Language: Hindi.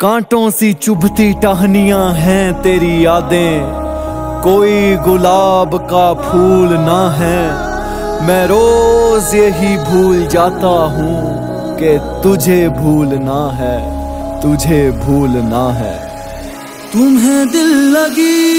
कांटों सी चुभती टहनियाँ हैं तेरी यादें। कोई गुलाब का फूल ना है। मैं रोज यही भूल जाता हूँ कि तुझे भूलना है, तुझे भूलना है। तुम्हें दिल लगी